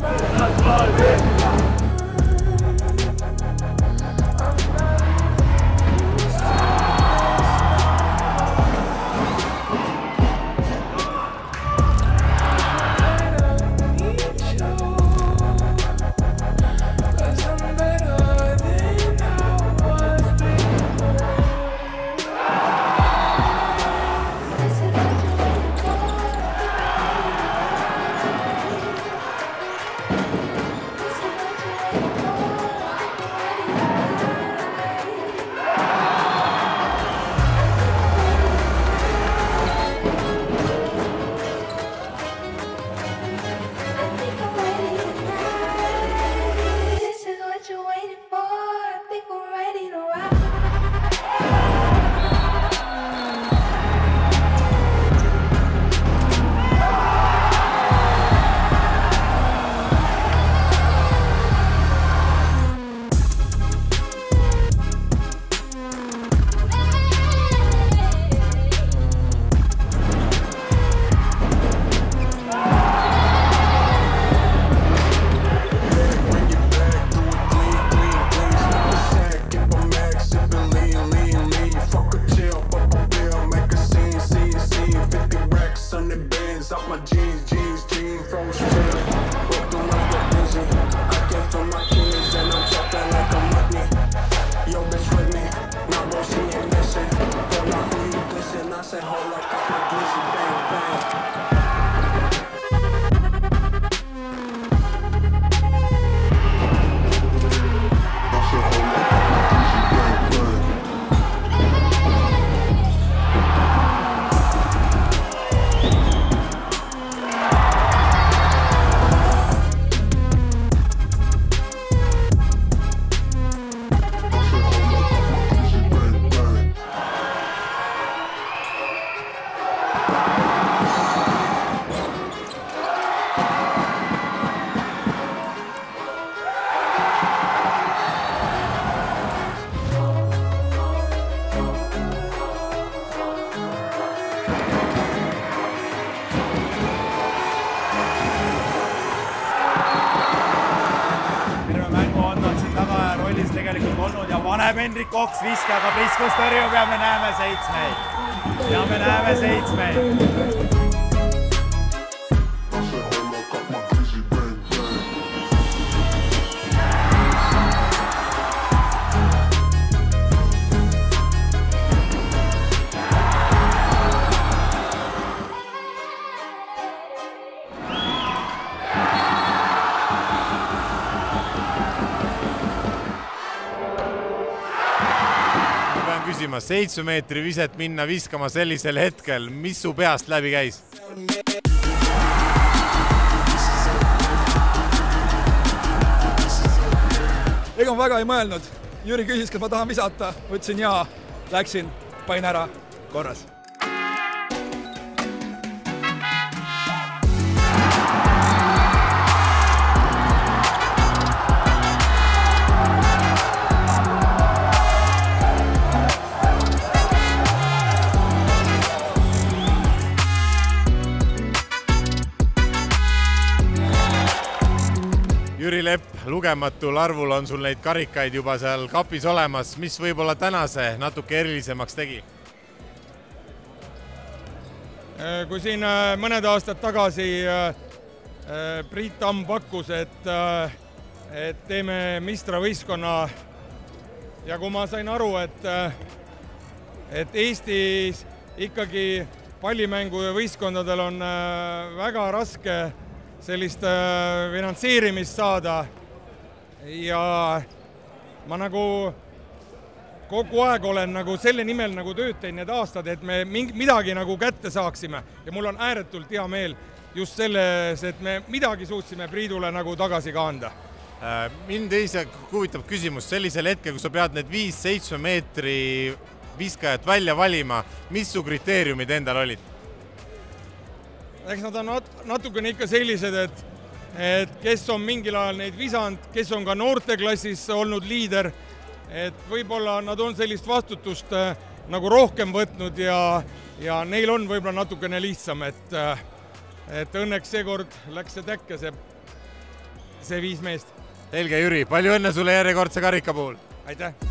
Let's go, rollis tegelikult olnud ja vanem Hendrik Oks viskajaga priskus tõrjub ja me näeme seitsmeid. ja me näeme seitsmeid. Küsima, seitsme meetri viset minna viskama sellisel hetkel, mis su peast läbi käis? ega ma väga ei mõelnud. Jüri küsis, kas ma tahan visata, ütlesin jaa, läksin, panin ära, korras. Lepp, lugematul arvul on sul neid karikaid juba seal kapis olemas, mis võib-olla tänase natuke erilisemaks tegi? kui siin äh, mõned aastad tagasi äh, äh, Priit Tamm pakkus, et, et teeme Mistra võistkonna ja kui ma sain aru, et, et Eestis ikkagi pallimänguvõistkondadel on väga raske sellist finantseerimist saada ja ma nagu kogu aeg olen nagu selle nimel nagu tööd teinud need aastad, et me mingi, midagi nagu kätte saaksime ja mul on ääretult hea meel just selles, et me midagi suutsime Priidule nagu tagasi ka anda. mind ise huvitab küsimus, sellisel hetkel, kui sa pead need viis-seitsme meetri viskajat välja valima, mis su kriteeriumid endal olid? Eks nad on nat-, natukene ikka sellised, et, et kes on mingil ajal neid visanud, kes on ka noorteklassis olnud liider, et võib-olla nad on sellist vastutust äh, nagu rohkem võtnud ja, ja neil on võib-olla natukene lihtsam, et, äh, et õnneks seekord läks see täkke, see see viis meest. selge, Jüri, palju õnne sulle järjekordse karika puhul. aitäh